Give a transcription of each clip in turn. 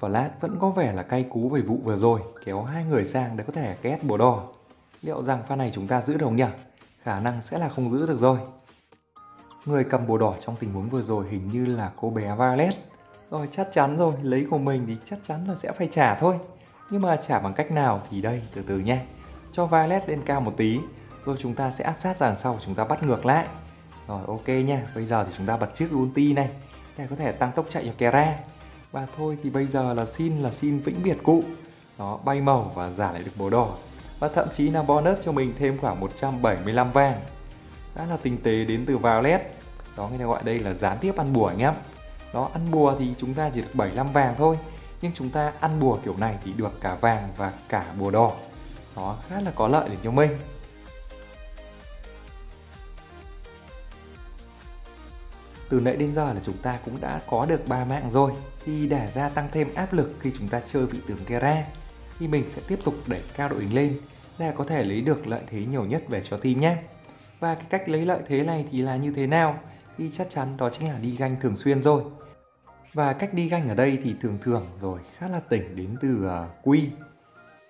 Flash vẫn có vẻ là cay cú về vụ vừa rồi, kéo hai người sang để có thể két bồ đỏ. Liệu rằng pha này chúng ta giữ được không nhỉ? Khả năng sẽ là không giữ được rồi. Người cầm bồ đỏ trong tình huống vừa rồi hình như là cô bé Violet. Rồi chắc chắn rồi, lấy của mình thì chắc chắn là sẽ phải trả thôi. Nhưng mà trả bằng cách nào thì đây, từ từ nha. Cho Violet lên cao một tí, rồi chúng ta sẽ áp sát dàn sau, chúng ta bắt ngược lại. Rồi ok nha, bây giờ thì chúng ta bật chiếc ulti này để có thể tăng tốc chạy cho Kera. Và thôi thì bây giờ là xin là xin vĩnh biệt cụ. Nó bay màu và giả lại được bồ đỏ. Và thậm chí là bonus cho mình thêm khoảng 175 vàng. Khá là tinh tế đến từ Violet. Đó, người ta gọi đây là gián tiếp ăn bùa anh em. Đó, ăn bùa thì chúng ta chỉ được 75 vàng thôi. Nhưng chúng ta ăn bùa kiểu này thì được cả vàng và cả bùa đỏ. Nó khá là có lợi để cho mình. Từ nãy đến giờ là chúng ta cũng đã có được ba mạng rồi. Thì để gia tăng thêm áp lực khi chúng ta chơi vị tướng Kera. thì mình sẽ tiếp tục đẩy cao đội hình lên để có thể lấy được lợi thế nhiều nhất về cho team nhé. Và cái cách lấy lợi thế này thì là như thế nào thì chắc chắn đó chính là đi ganh thường xuyên rồi. Và cách đi ganh ở đây thì thường thường rồi khá là tỉnh đến từ uh, quy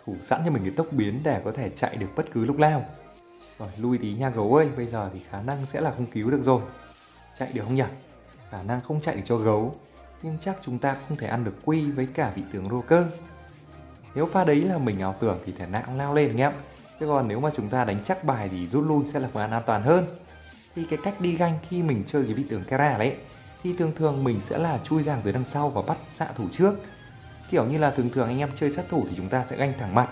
thủ sẵn cho mình cái tốc biến để có thể chạy được bất cứ lúc nào. Rồi lui tí nha gấu ơi bây giờ thì khả năng sẽ là không cứu được rồi chạy được không nhỉ? Khả năng không chạy được cho gấu, nhưng chắc chúng ta không thể ăn được quy với cả vị tướng Roker. Nếu pha đấy là mình ảo tưởng thì thể nào cũng lao lên anh em. Chứ còn nếu mà chúng ta đánh chắc bài thì rút lui sẽ là phương án an toàn hơn. Thì cái cách đi ganh khi mình chơi cái vị tướng Kara đấy thì thường thường mình sẽ là chui giang từ đằng sau và bắt xạ thủ trước. Kiểu như là thường thường anh em chơi sát thủ thì chúng ta sẽ ganh thẳng mặt.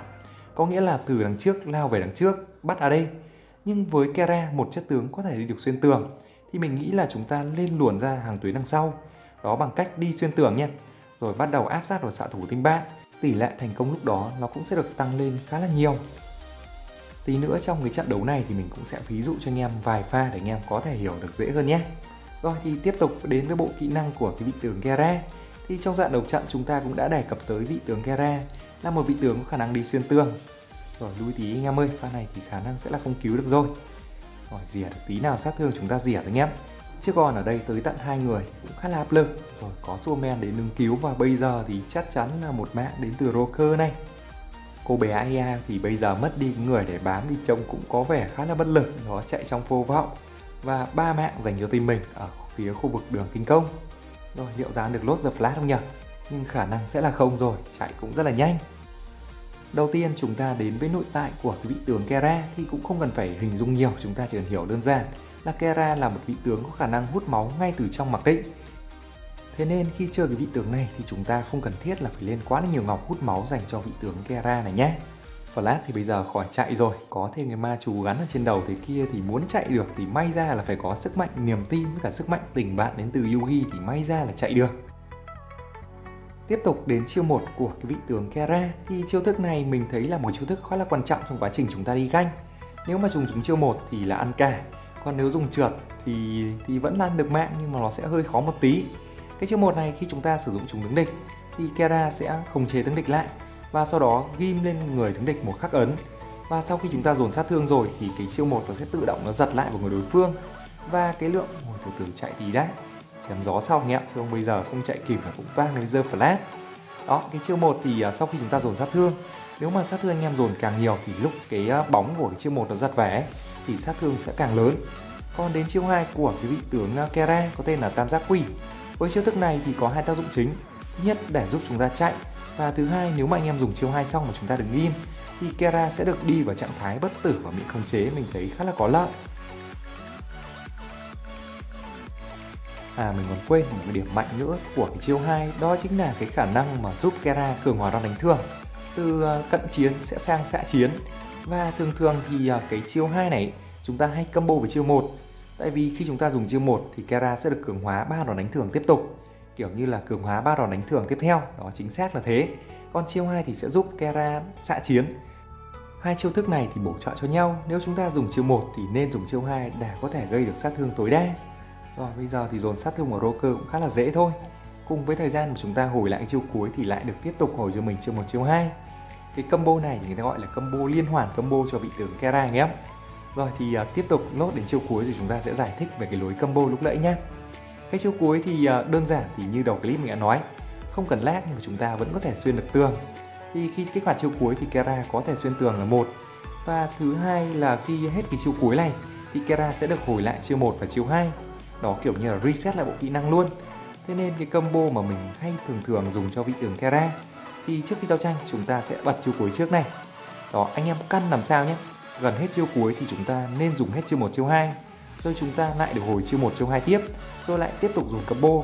Có nghĩa là từ đằng trước lao về đằng trước, bắt ở đây. Nhưng với Kera, một chất tướng có thể đi được xuyên tường thì mình nghĩ là chúng ta lên luồn ra hàng tuyến đằng sau. Đó bằng cách đi xuyên tường nhé. Rồi bắt đầu áp sát vào xạ thủ tinh bạn. Tỷ lệ thành công lúc đó nó cũng sẽ được tăng lên khá là nhiều. Tí nữa trong cái trận đấu này thì mình cũng sẽ ví dụ cho anh em vài pha để anh em có thể hiểu được dễ hơn nhé. Rồi thì tiếp tục đến với bộ kỹ năng của cái vị tướng Gera. Thì trong dạng đầu trận chúng ta cũng đã đề cập tới vị tướng Gera là một vị tướng có khả năng đi xuyên tường. Rồi lui tí anh em ơi, pha này thì khả năng sẽ là không cứu được rồi rồi dìa được tí nào sát thương chúng ta dìa anh em chiếc con ở đây tới tận hai người cũng khá là áp lực. Rồi có Superman đến ứng cứu và bây giờ thì chắc chắn là một mạng đến từ Rocker này. Cô bé Aya thì bây giờ mất đi người để bám đi trông cũng có vẻ khá là bất lực Nó chạy trong vô vọng. Và ba mạng dành cho team mình ở phía khu vực đường kinh công. Rồi liệu dán được lốt the flash không nhỉ? Nhưng khả năng sẽ là không rồi, chạy cũng rất là nhanh. Đầu tiên chúng ta đến với nội tại của vị tướng Kera thì cũng không cần phải hình dung nhiều, chúng ta chỉ cần hiểu đơn giản là Kera là một vị tướng có khả năng hút máu ngay từ trong mặc định. Thế nên khi chơi cái vị tướng này thì chúng ta không cần thiết là phải lên quá nhiều ngọc hút máu dành cho vị tướng Kera này nhé. Flash thì bây giờ khỏi chạy rồi, có thêm cái ma chú gắn ở trên đầu thế kia thì muốn chạy được thì may ra là phải có sức mạnh niềm tin với cả sức mạnh tình bạn đến từ Yugi thì may ra là chạy được. Tiếp tục đến chiêu 1 của cái vị tướng Kera thì chiêu thức này mình thấy là một chiêu thức khá là quan trọng trong quá trình chúng ta đi ganh. Nếu mà dùng chúng chiêu 1 thì là ăn cả, còn nếu dùng trượt thì thì vẫn ăn được mạng nhưng mà nó sẽ hơi khó một tí. Cái chiêu 1 này khi chúng ta sử dụng chúng tướng địch thì Kera sẽ khống chế tướng địch lại và sau đó ghim lên người tướng địch một khắc ấn. Và sau khi chúng ta dồn sát thương rồi thì cái chiêu 1 nó sẽ tự động nó giật lại vào người đối phương và cái lượng từ từ chạy tí đấy chém gió sau nhé. Chứ không bây giờ không chạy kịp là cũng vang laser flash. Đó, cái chiêu một thì à, sau khi chúng ta dồn sát thương, nếu mà sát thương anh em dồn càng nhiều thì lúc cái à, bóng của cái chiêu một nó giật vẻ, thì sát thương sẽ càng lớn. Còn đến chiêu 2 của cái vị tướng à, Kera, có tên là tam giác quỷ với chiêu thức này thì có hai tác dụng chính. Thứ nhất, để giúp chúng ta chạy. Và thứ hai, nếu mà anh em dùng chiêu 2 xong mà chúng ta đứng im, thì Kera sẽ được đi vào trạng thái bất tử và miễn khống chế. Mình thấy khá là có lợi. À mình còn quên một cái điểm mạnh nữa của cái chiêu 2 đó chính là cái khả năng mà giúp Kera cường hóa đòn đánh thường từ ờ, cận chiến sẽ sang xạ chiến. Và thường thường thì ờ, cái chiêu 2 này chúng ta hay combo với chiêu 1 tại vì khi chúng ta dùng chiêu 1 thì Kera sẽ được cường hóa ba đòn đánh thường tiếp tục, kiểu như là cường hóa ba đòn đánh thường tiếp theo. Đó, chính xác là thế. Còn chiêu 2 thì sẽ giúp Kera xạ chiến. Hai chiêu thức này thì bổ trợ cho nhau. Nếu chúng ta dùng chiêu 1 thì nên dùng chiêu 2 để có thể gây được sát thương tối đa rồi bây giờ thì dồn sát thương của Roker cũng khá là dễ thôi. Cùng với thời gian mà chúng ta hồi lại chiêu cuối thì lại được tiếp tục hồi cho mình chiêu một chiêu hai. Cái combo này thì người ta gọi là combo liên hoàn combo cho vị tướng Kera anh em. Rồi thì uh, tiếp tục nốt đến chiêu cuối thì chúng ta sẽ giải thích về cái lối combo lúc nãy nhé. Cái chiêu cuối thì uh, đơn giản thì như đầu clip mình đã nói, không cần lag nhưng mà chúng ta vẫn có thể xuyên được tường thì khi kích hoạt chiêu cuối thì Kera có thể xuyên tường là một và thứ hai là khi hết cái chiêu cuối này thì Kera sẽ được hồi lại chiêu 1 và chiêu 2 đó kiểu như là reset lại bộ kỹ năng luôn. Thế nên cái combo mà mình hay thường thường dùng cho vị tướng Kera, thì trước khi giao tranh chúng ta sẽ bật chiêu cuối trước này. Đó, anh em căn làm sao nhé. Gần hết chiêu cuối thì chúng ta nên dùng hết chiêu 1 chiêu 2 rồi chúng ta lại được hồi chiêu 1 chiêu 2 tiếp. Rồi lại tiếp tục dùng combo.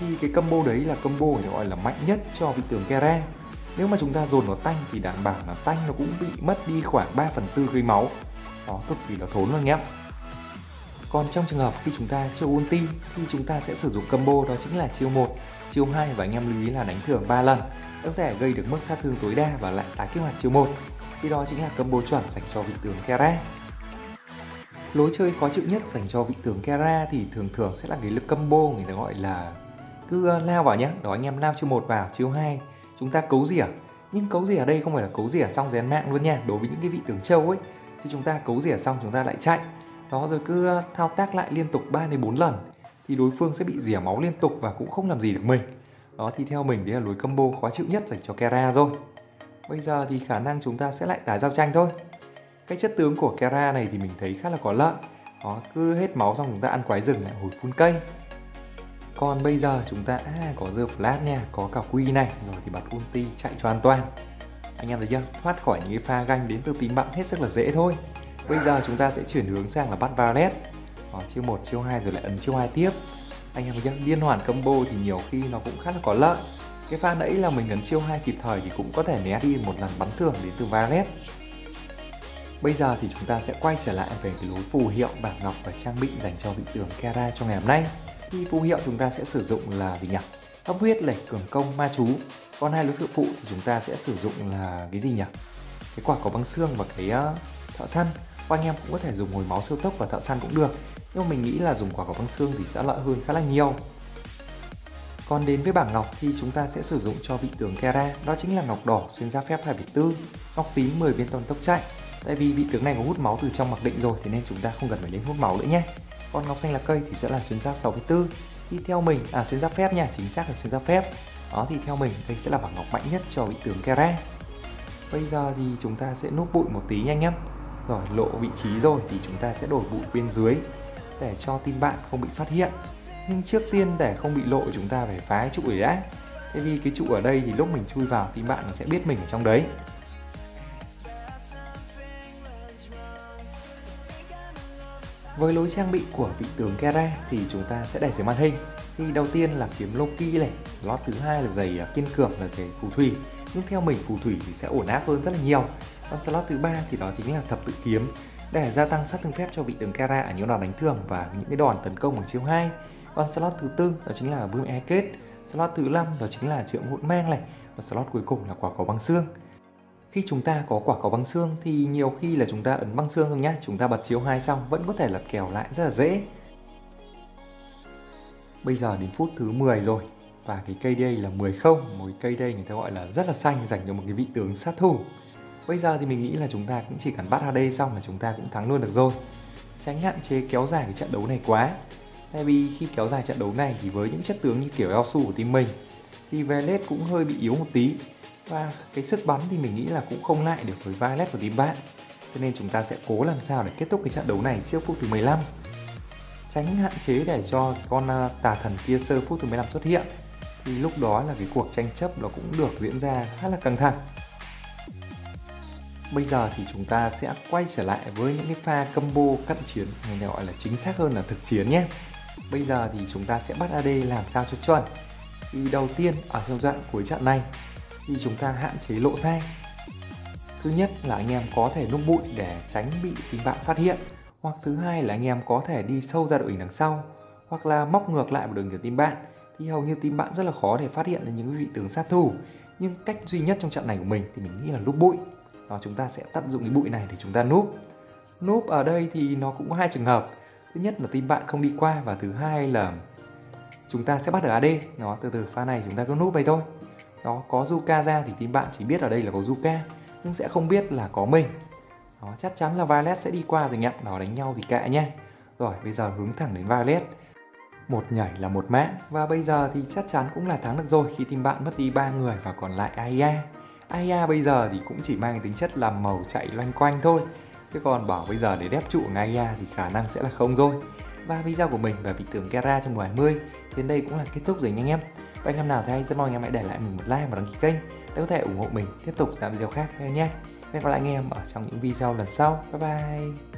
Thì cái combo đấy là combo gọi là mạnh nhất cho vị tướng Kera. Nếu mà chúng ta dồn vào tanh thì đảm bảo là tanh nó cũng bị mất đi khoảng 3 phần tư gây máu. Đó, cực kỳ là thốn luôn nhé còn trong trường hợp khi chúng ta chưa ulti thì chúng ta sẽ sử dụng combo đó chính là chiêu 1, chiêu 2 và anh em lưu ý là đánh thường 3 lần. Có thể gây được mức sát thương tối đa và lại tái kích hoạt chiêu 1 thì đó chính là combo chuẩn dành cho vị tướng Kera. Lối chơi khó chịu nhất dành cho vị tướng Kera thì thường thường sẽ là cái lực combo người ta gọi là cứ ờ, lao vào nhé đó anh em lao chiêu một vào chiêu 2 chúng ta cấu rỉa. Nhưng cấu rỉa ở đây không phải là cấu rỉa xong rồi ăn mạng luôn nha. Đối với những cái vị tướng châu ấy thì chúng ta cấu rỉa xong chúng ta lại chạy đó rồi cứ ờ, thao tác lại liên tục 3 đến 4 lần thì đối phương sẽ bị rỉa máu liên tục và cũng không làm gì được mình. Đó thì theo mình đấy là lối combo khó chịu nhất dành cho Kera rồi. Bây giờ thì khả năng chúng ta sẽ lại tái giao tranh thôi. Cái chất tướng của Kera này thì mình thấy khá là có lợi. Đó cứ hết máu xong chúng ta ăn quái rừng lại hồi phun cây. Còn bây giờ chúng ta à, có dơ flash nha có cả quy này rồi thì bật ulti chạy cho an toàn. Anh em thấy chưa? Thoát khỏi những cái pha ganh đến từ tím bạn hết sức là dễ thôi bây giờ chúng ta sẽ chuyển hướng sang là bắt Violet đó, ờ, chiêu 1, chiêu 2 rồi lại ấn chiêu 2 tiếp. Anh em thấy chưa liên hoàn combo thì nhiều khi nó cũng khá là có lợi. Cái pha nãy là mình ấn chiêu 2 kịp thời thì cũng có thể né đi một lần bắn thường đến từ Violet Bây giờ thì chúng ta sẽ quay trở lại về cái lối phù hiệu bảng ngọc và trang bị dành cho vị tướng Kera trong ngày hôm nay. Thì phù hiệu chúng ta sẽ sử dụng là gì nhỉ? Hấp huyết lệch cường công ma chú. Còn hai lối phụ phụ thì chúng ta sẽ sử dụng là cái gì nhỉ? Cái quả có băng xương và cái uh, thợ săn và anh em cũng có thể dùng hồi máu siêu tốc và thợ săn cũng được, nhưng mà mình nghĩ là dùng quả cầu băng xương thì sẽ lợi hơn khá là nhiều. Còn đến với bảng ngọc thì chúng ta sẽ sử dụng cho vị tướng Kera đó chính là ngọc đỏ xuyên giáp phép 274 ngọc tím 10 viên toàn tốc chạy. Tại vì vị tướng này có hút máu từ trong mặc định rồi thì nên chúng ta không cần phải lấy hút máu nữa nhé. Còn ngọc xanh là cây thì sẽ là xuyên giáp 64 thì theo mình à xuyên giáp phép nha, chính xác là xuyên giáp phép. Đó, thì theo mình, đây sẽ là bảng ngọc mạnh nhất cho vị tướng Kera bây giờ thì chúng ta sẽ núp bụi một tí nhanh nhé rồi lộ vị trí rồi thì chúng ta sẽ đổi bụi bên dưới để cho team bạn không bị phát hiện. Nhưng trước tiên để không bị lộ chúng ta phải phá trụ ấy đã Tại vì cái trụ ở đây thì lúc mình chui vào team bạn nó sẽ biết mình ở trong đấy. Với lối trang bị của vị tướng Kera thì chúng ta sẽ đẩy dưới màn hình. Thì đầu tiên là kiếm Loki này, Lót thứ hai là giày à, kiên cường là giày phù thủy nhưng theo mình, phù thủy thì sẽ ổn áp hơn rất là nhiều. Còn slot thứ ba thì đó chính là thập tự kiếm. Để gia tăng sát thương phép cho vị tướng Kara ở những đòn đánh thường và những cái đòn tấn công bằng chiêu 2 còn slot thứ tư, đó chính là vương e kết slot thứ năm, đó chính là trượng hỗn mang này. Và slot cuối cùng là quả cầu băng xương. Khi chúng ta có quả cầu băng xương thì nhiều khi là chúng ta ấn băng xương thôi nhá. Chúng ta bật chiếu hai xong, vẫn có thể lật kèo lại rất là dễ. Bây giờ đến phút thứ 10 rồi và cái cây đây là 10 không, một cây đây người ta gọi là rất là xanh, dành cho một cái vị tướng sát thủ. Bây giờ thì mình nghĩ là chúng ta cũng chỉ cần bắt HD xong là chúng ta cũng thắng luôn được rồi. Tránh hạn chế kéo dài cái trận đấu này quá. Tại vì khi kéo dài trận đấu này thì với những chất tướng như kiểu Elsu của team mình, thì Violet cũng hơi bị yếu một tí. Và cái sức bắn thì mình nghĩ là cũng không lại được với Violet của team bạn. Cho nên chúng ta sẽ cố làm sao để kết thúc cái trận đấu này trước phút thứ 15 tránh hạn chế để cho con à, tà thần kia sơ phút thứ 15 xuất hiện thì lúc đó là cái cuộc tranh chấp nó cũng được diễn ra khá là căng thẳng. Bây giờ thì chúng ta sẽ quay trở lại với những cái pha combo cận chiến, hay gọi là chính xác hơn là thực chiến nhé. Bây giờ thì chúng ta sẽ bắt AD làm sao cho chuẩn. Thì đầu tiên, ở trong đoạn cuối trận này, thì chúng ta hạn chế lộ sai. Thứ nhất là anh em có thể núp bụi để tránh bị tình bạn phát hiện. Hoặc thứ hai là anh em có thể đi sâu ra đội hình đằng sau, hoặc là móc ngược lại một đường của team bạn thì hầu như team bạn rất là khó để phát hiện được những vị tướng sát thủ. Nhưng cách duy nhất trong trận này của mình thì mình nghĩ là núp bụi. Đó chúng ta sẽ tận dụng cái bụi này để chúng ta núp. Núp ở đây thì nó cũng có hai trường hợp. Thứ nhất là team bạn không đi qua và thứ hai là chúng ta sẽ bắt được AD nó từ từ, pha này chúng ta cứ núp vậy thôi. Đó, có Zuka ra thì team bạn chỉ biết ở đây là có Zuka, nhưng sẽ không biết là có mình. Đó, chắc chắn là Violet sẽ đi qua rồi nhận đó, đánh nhau thì kệ nhé rồi, bây giờ hướng thẳng đến Violet một nhảy là một mạng và bây giờ thì chắc chắn cũng là thắng được rồi khi team bạn mất đi ba người và còn lại Aya. Aya bây giờ thì cũng chỉ mang tính chất là màu chạy loanh quanh thôi. Chứ còn bảo bây giờ để đép trụ Aya thì khả năng sẽ là không rồi. Và video của mình và vị tướng Kera trong mùa 20 đến đây cũng là kết thúc rồi nha anh em. Và anh em nào thấy hay, rất mong anh em hãy để lại mình một like và đăng ký kênh để có thể ủng hộ mình tiếp tục ra video khác nhé. Hẹn gặp lại anh em ở trong những video lần sau. Bye bye.